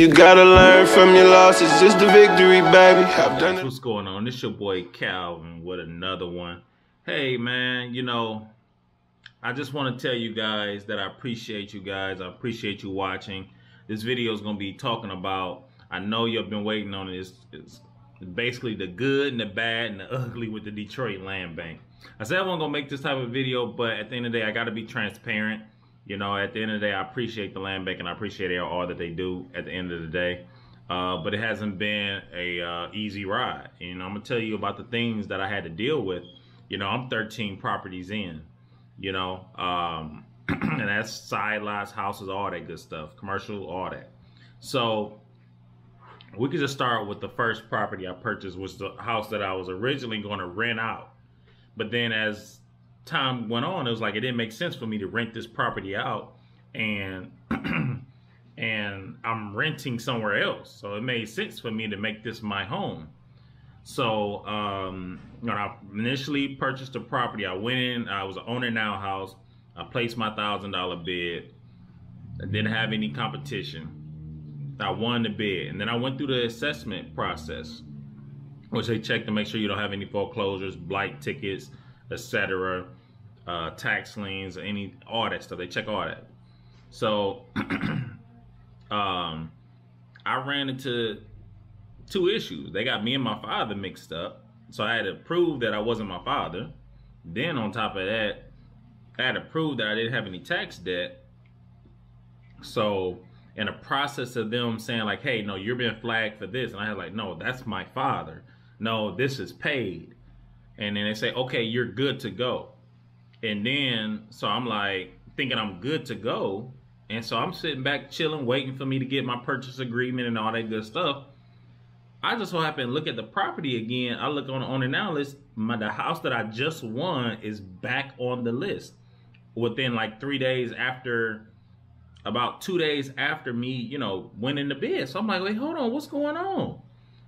You gotta learn from your losses, just the victory, baby. I've done it. What's going on? It's your boy Calvin with another one. Hey man, you know, I just want to tell you guys that I appreciate you guys. I appreciate you watching. This video is gonna be talking about. I know you've been waiting on this. It's basically the good and the bad and the ugly with the Detroit Land Bank. I said I wasn't gonna make this type of video, but at the end of the day, I got to be transparent. You know, at the end of the day, I appreciate the land bank and I appreciate all that they do at the end of the day. Uh, but it hasn't been a uh, easy ride. Know, I'm gonna tell you about the things that I had to deal with. You know, I'm 13 properties in. You know, um, and that's side lots, houses, all that good stuff, commercial, all that. So we could just start with the first property I purchased was the house that I was originally going to rent out. But then as time went on, it was like it didn't make sense for me to rent this property out and and I'm renting somewhere else. So it made sense for me to make this my home. So um, when I initially purchased the property, I went in, I was an owner now house. I placed my thousand dollar bid. I didn't have any competition. I won the bid. And then I went through the assessment process, which they check to make sure you don't have any foreclosures, blight tickets, etc uh, tax liens, any all that stuff. They check all that. So um, I ran into two issues. They got me and my father mixed up. So I had to prove that I wasn't my father. Then on top of that, I had to prove that I didn't have any tax debt. So in the process of them saying like, hey, no, you're being flagged for this. And I had like, no, that's my father. No, this is paid. And then they say, okay, you're good to go. And then, so I'm like thinking I'm good to go. And so I'm sitting back chilling, waiting for me to get my purchase agreement and all that good stuff. I just so happen to look at the property again. I look on, on the now list. My, the house that I just won is back on the list within like three days after, about two days after me, you know, winning the bid. So I'm like, wait, hold on, what's going on?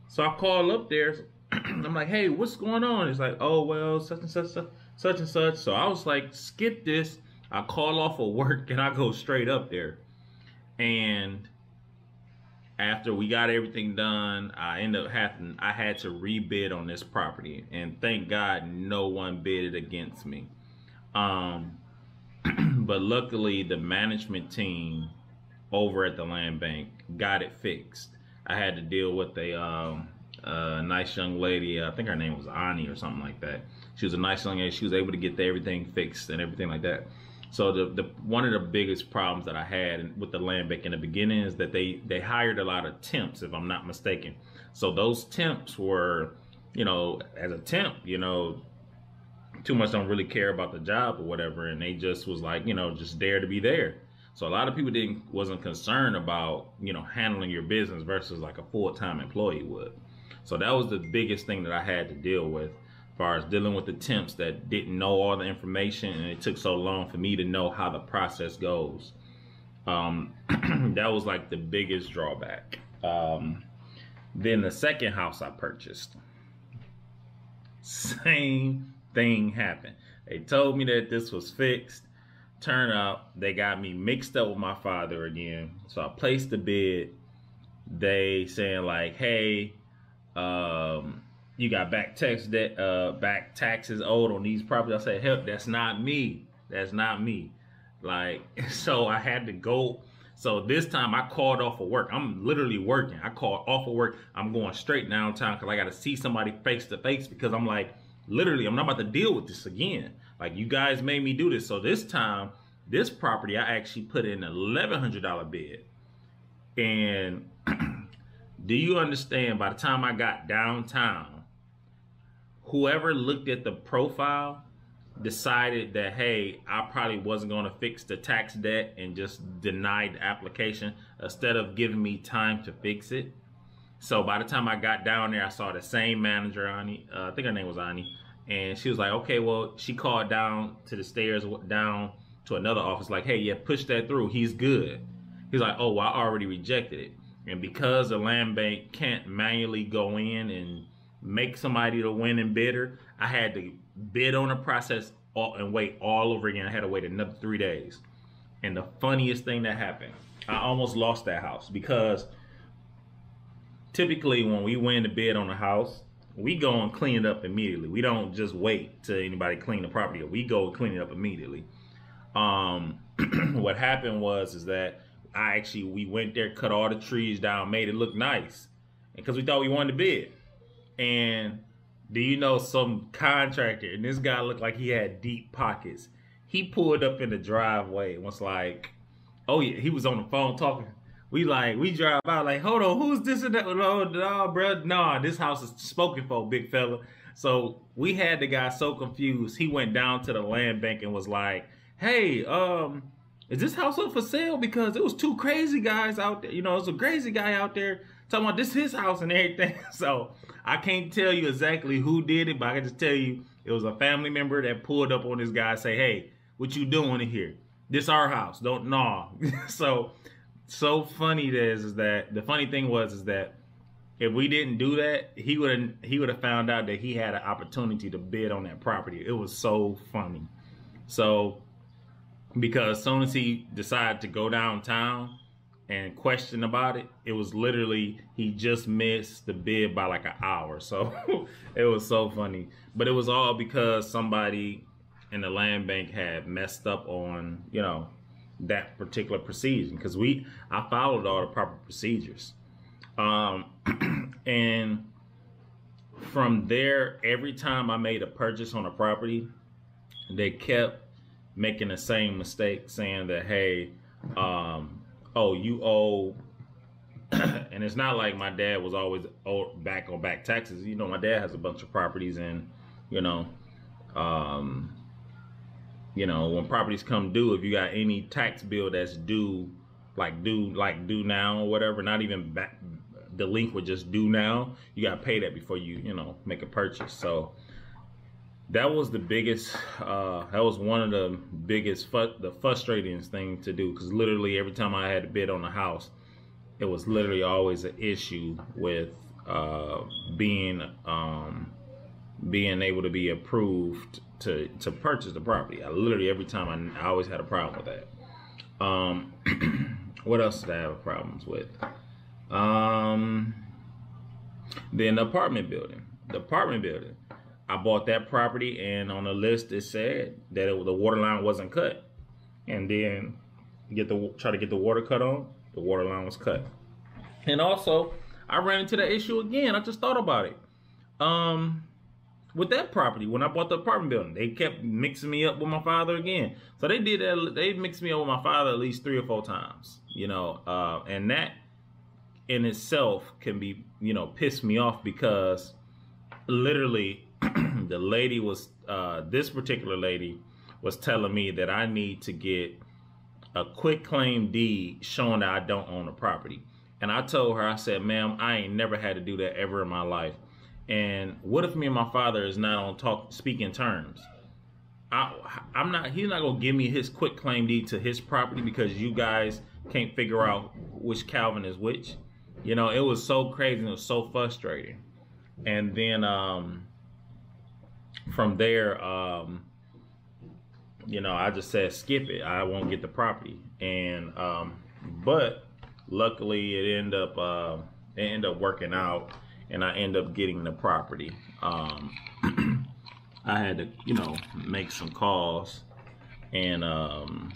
So I call up there. I'm like, hey, what's going on? It's like, oh, well, such and such, such and such. So I was like, skip this. I call off of work and I go straight up there. And after we got everything done, I end up having I had to rebid on this property, and thank God no one bid it against me. Um, but luckily, the management team over at the land bank got it fixed. I had to deal with a um, a nice young lady. Uh, I think her name was Ani or something like that. She was a nice young lady. She was able to get everything fixed and everything like that. So the, the one of the biggest problems that I had with the land bank in the beginning is that they they hired a lot of temps, if I'm not mistaken. So those temps were, you know, as a temp, you know, too much don't really care about the job or whatever, and they just was like, you know, just there to be there. So a lot of people didn't wasn't concerned about you know handling your business versus like a full time employee would. So that was the biggest thing that I had to deal with as far as dealing with the temps that didn't know all the information and it took so long for me to know how the process goes. Um, that was like the biggest drawback. Um, then the second house I purchased, same thing happened. They told me that this was fixed. Turn up, they got me mixed up with my father again. So I placed the bid. They saying like, hey, um, you got back tax debt, uh, back taxes owed on these properties. I said, help, that's not me. That's not me. Like, so I had to go. So this time I called off of work. I'm literally working. I called off of work. I'm going straight downtown because I got to see somebody face to face because I'm like, literally, I'm not about to deal with this again. Like, you guys made me do this. So this time, this property, I actually put in an $1,100 bid. And Do you understand by the time I got downtown, whoever looked at the profile decided that, hey, I probably wasn't going to fix the tax debt and just denied the application instead of giving me time to fix it. So by the time I got down there, I saw the same manager, Ani. Uh, I think her name was Ani. And she was like, okay, well, she called down to the stairs, down to another office, like, hey, yeah, push that through. He's good. He's like, oh, well, I already rejected it. And because the land bank can't manually go in and make somebody the winning bidder, I had to bid on the process all, and wait all over again. I had to wait another three days. And the funniest thing that happened, I almost lost that house because typically when we win the bid on a house, we go and clean it up immediately. We don't just wait till anybody clean the property. We go and clean it up immediately. Um, what happened was is that I actually we went there, cut all the trees down, made it look nice, because we thought we wanted to bid. And do you know some contractor? And this guy looked like he had deep pockets. He pulled up in the driveway and was like, "Oh yeah," he was on the phone talking. We like we drive out like, hold on, who's this and that? No, no, bro, nah, this house is spoken for, big fella. So we had the guy so confused. He went down to the land bank and was like, "Hey, um, is this house up for sale? Because it was two crazy guys out there. You know, it was a crazy guy out there talking about this his house and everything. So I can't tell you exactly who did it, but I can just tell you it was a family member that pulled up on this guy, say, "Hey, what you doing in here? This our house. Don't gnaw." so so funny is, is that the funny thing was is that if we didn't do that, he would he would have found out that he had an opportunity to bid on that property. It was so funny. So because as soon as he decided to go downtown and question about it, it was literally he just missed the bid by like an hour. So it was so funny. But it was all because somebody in the land bank had messed up on, you know, that particular procedure because we I followed all the proper procedures. Um, and from there, every time I made a purchase on a property, they kept making the same mistake, saying that, hey, um, oh, you owe. and it's not like my dad was always back on back taxes. You know, my dad has a bunch of properties, and you know, um, you know, when properties come due, if you got any tax bill that's due, like due, like due now or whatever, not even back, delinquent, just due now, you got to pay that before you, you know, make a purchase. So that was the biggest, uh, that was one of the biggest, fu- the frustrating thing to do because literally every time I had to bid on a house, it was literally always an issue with uh, being um, being able to be approved to to purchase the property. I literally every time I, I always had a problem with that. Um, what else did I have problems with? Um, then the apartment building. The apartment building. I bought that property, and on the list it said that it, the water line wasn't cut. And then get the try to get the water cut on. The water line was cut. And also, I ran into the issue again. I just thought about it. Um, with that property when I bought the apartment building. They kept mixing me up with my father again. So they did that. They mixed me up with my father at least three or four times. You know, uh, and that in itself can be you know piss me off because literally the lady was uh, this particular lady was telling me that I need to get a quick claim deed showing that I don't own the property. And I told her, I said, ma'am, I ain't never had to do that ever in my life. And what if me and my father is not on talk speaking terms? I, I'm not. He's not gonna give me his quick claim deed to his property because you guys can't figure out which Calvin is which. You know, it was so crazy and it was so frustrating. And then um, from there, um, you know, I just said skip it. I won't get the property. And um, but luckily, it ended up uh, it ended up working out and I end up getting the property. Um, I had to, you know, make some calls, and um,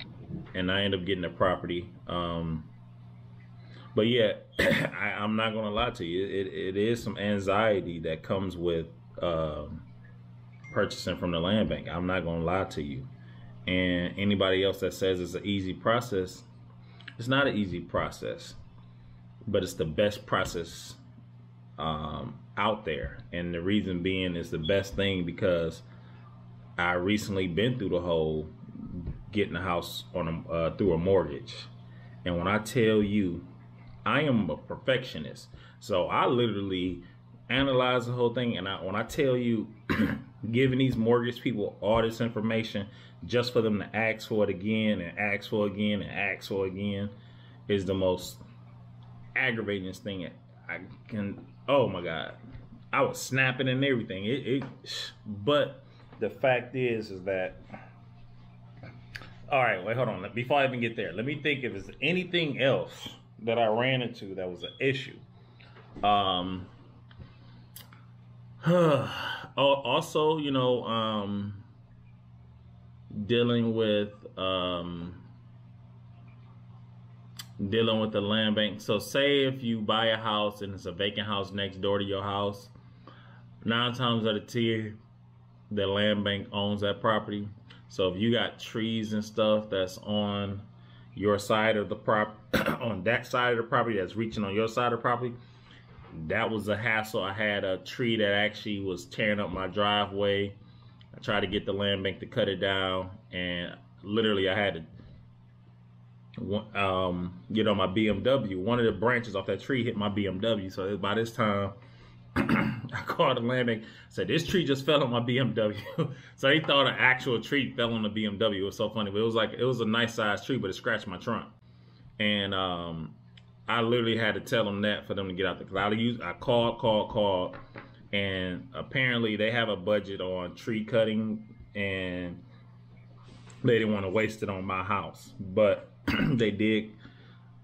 and I end up getting the property. Um, but yeah, I, am not gonna lie to you. It, it is some anxiety that comes with uh, purchasing from the land bank. I'm not gonna lie to you. And anybody else that says it's an easy process, it's not an easy process, but it's the best process um, out there. And the reason being is the best thing because I recently been through the whole getting a house on a, uh, through a mortgage. And when I tell you, I am a perfectionist. So I literally analyze the whole thing. And I, when I tell you, giving these mortgage people all this information just for them to ask for it again and ask for it again and ask for it again is the most aggravating thing I can oh my god, I was snapping and everything. It, it, but the fact is, is that. All right, wait, hold on. Before I even get there, let me think if there's anything else that I ran into that was an issue. Um, also, you know, um, dealing with um, dealing with the land bank. So, say if you buy a house and it's a vacant house next door to your house, nine times out of ten, the land bank owns that property. So, if you got trees and stuff that's on your side of the prop on that side of the property that's reaching on your side of the property, that was a hassle. I had a tree that actually was tearing up my driveway. I tried to get the land bank to cut it down, and literally I had to um, get on my BMW. One of the branches off that tree hit my BMW. So by this time, I called the land bank. Said this tree just fell on my BMW. so they thought an actual tree fell on the BMW. It was so funny, but it was like it was a nice sized tree, but it scratched my trunk. And um, I literally had to tell them that for them to get out the. Cause I use I called, called, called, and apparently they have a budget on tree cutting, and they didn't want to waste it on my house, but they did.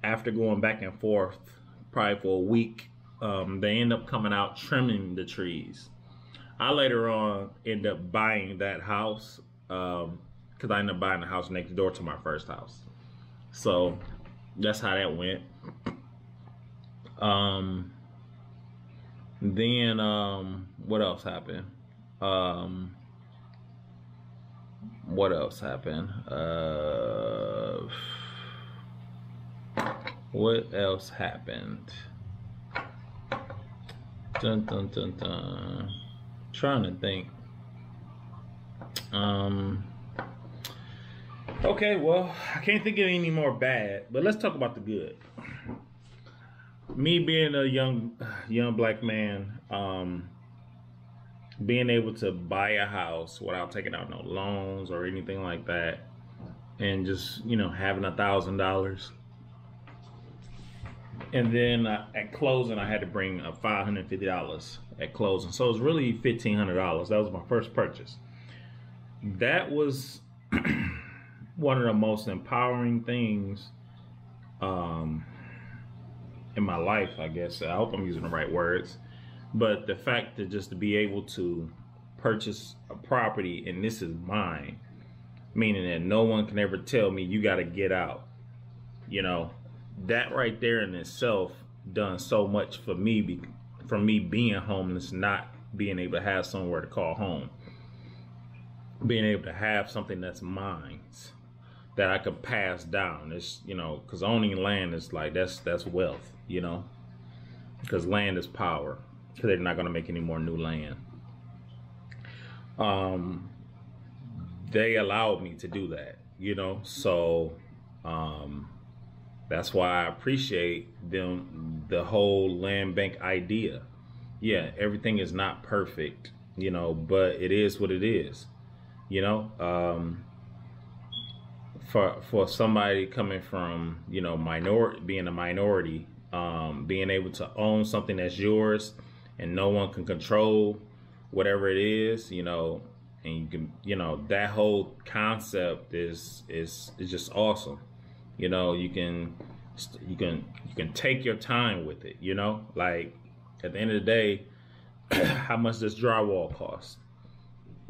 After going back and forth, probably for a week, um, they end up coming out trimming the trees. I later on end up buying that house because um, I ended up buying the house next door to my first house. So that's how that went. Um, then um, what else happened? Um, what else happened? Uh, what else happened? Dun dun dun dun. Trying to think. Um. Okay, well, I can't think of any more bad, but let's talk about the good. Me being a young, young black man, um, being able to buy a house without taking out no loans or anything like that, and just you know having a thousand dollars and then uh, at closing I had to bring a five hundred fifty dollars at closing, so it was really fifteen hundred dollars. That was my first purchase. That was one of the most empowering things um, in my life. I guess I hope I'm using the right words, but the fact that just to be able to purchase a property and this is mine, meaning that no one can ever tell me you got to get out. You know, that right there in itself done so much for me from me being homeless, not being able to have somewhere to call home, being able to have something that's mine that I could pass down. It's you know because owning land is like that's that's wealth, you know, because land is power. Because they're not gonna make any more new land. Um, they allowed me to do that, you know, so um that's why I appreciate them the whole land bank idea. Yeah, everything is not perfect, you know, but it is what it is. You know, um, for for somebody coming from you know minority being a minority, um, being able to own something that's yours and no one can control whatever it is, you know, and you can you know that whole concept is is is just awesome. You know you can you can you can take your time with it you know? Like at the end of the day how much does drywall cost?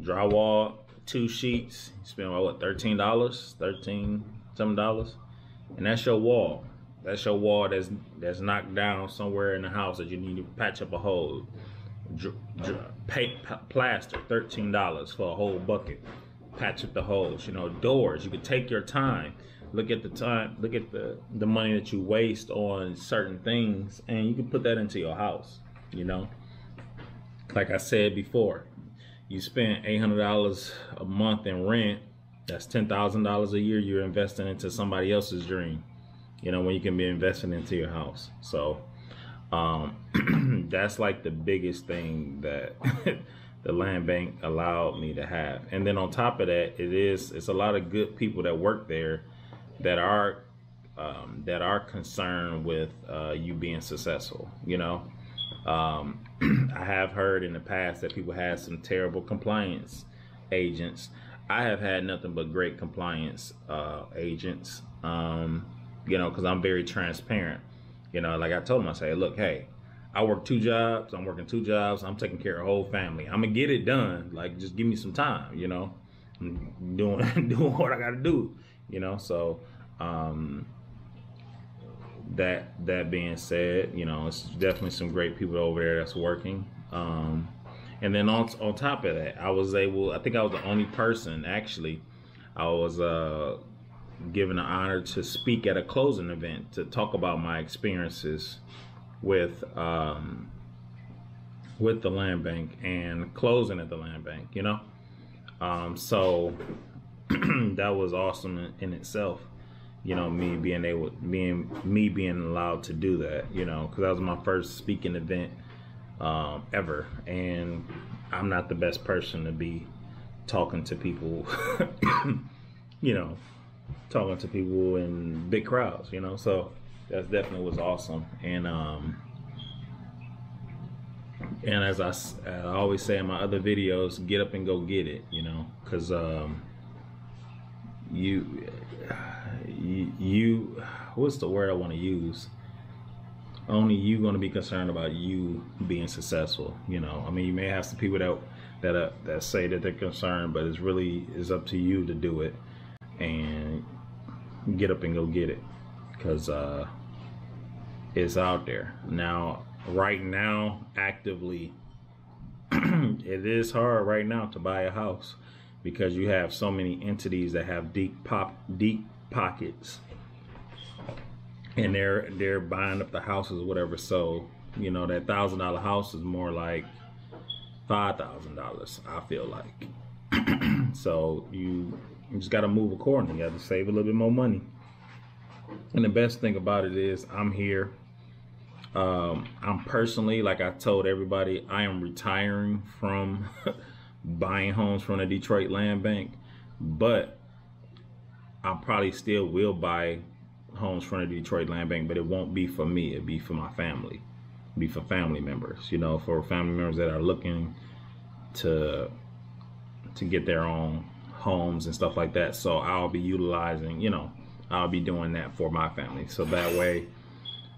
Drywall two sheets. You spend what thirteen dollars? 13 some dollars? And that's your wall. That's your wall that's that's knocked down somewhere in the house that you need to patch up a hole. Dr- dr- plaster $13 for a whole bucket. Patch up the holes you know doors. You could take your time. Look at the time look at the the money that you waste on certain things and you can put that into your house you know? Like i said before you spend $800 a month in rent that's $10000 a year you're investing into somebody else's dream you know when you can be investing into your house so um, that's like the biggest thing that the land bank allowed me to have and then on top of that it is it's a lot of good people that work there that are um, that are concerned with uh, you being successful. You know, um, I have heard in the past that people had some terrible compliance agents. I have had nothing but great compliance uh, agents. Um, you know, because I'm very transparent. You know, like I told them, I say, look, hey, I work two jobs. I'm working two jobs. I'm taking care of a whole family. I'm gonna get it done. Like, just give me some time. You know, I'm doing doing what I got to do. You know, so um, that that being said, you know, it's definitely some great people over there that's working. Um, and then on on top of that, I was able. I think I was the only person actually. I was uh, given the honor to speak at a closing event to talk about my experiences with um, with the land bank and closing at the land bank. You know, um, so that was awesome in, in, itself. You know, me being able, being me being allowed to do that. You know, because that was my first speaking event um, ever, and I'm not the best person to be talking to people. you know, talking to people in big crowds. You know, so that's definitely was awesome, and um, and as I, I always say in my other videos, get up and go get it. You know, because um, you, you, what's the word I want to use? Only you going to be concerned about you being successful. You know, I mean, you may have some people that that uh, that say that they're concerned, but it's really is up to you to do it and get up and go get it because uh, it's out there now. Right now, actively, it is hard right now to buy a house because you have so many entities that have deep pop deep pockets. And they're they're buying up the houses or whatever. So you know that thousand dollar house is more like five thousand dollars i feel like. So you, you just got to move accordingly you got to save a little bit more money. And the best thing about it is i'm here. Um, i'm personally like i told everybody i am retiring from buying homes from the Detroit Land Bank, but I probably still will buy homes from the Detroit Land Bank, but it won't be for me. It'll be for my family. It'll be for family members, you know, for family members that are looking to to get their own homes and stuff like that. So I'll be utilizing, you know, I'll be doing that for my family. So that way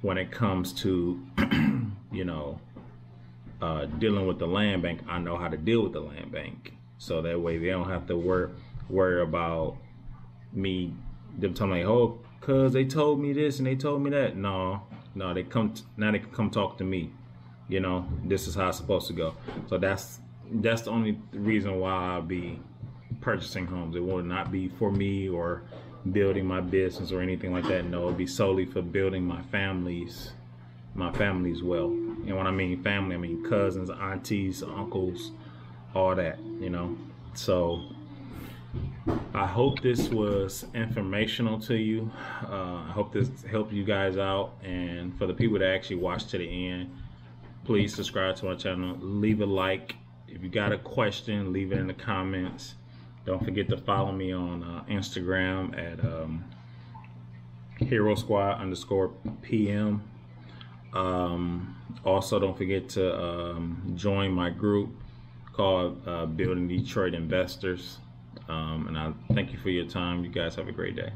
when it comes to, you know, uh, dealing with the land bank, I know how to deal with the land bank. So that way they don't have to worry worry about me them telling me, oh, cause they told me this and they told me that. No, no, they come t- now they can come talk to me. You know, this is how it's supposed to go. So that's that's the only reason why I'll be purchasing homes. It will not be for me or building my business or anything like that. No, it'll be solely for building my family's my family's well. And when I mean family, I mean cousins, aunties, uncles, all that, you know. So I hope this was informational to you. Uh, I hope this helped you guys out. And for the people that actually watch to the end, please subscribe to our channel. Leave a like. If you got a question, leave it in the comments. Don't forget to follow me on uh, Instagram at um, Hero Squad underscore PM. Um, also, don't forget to um, join my group called uh, Building Detroit Investors. Um, and I thank you for your time. You guys have a great day.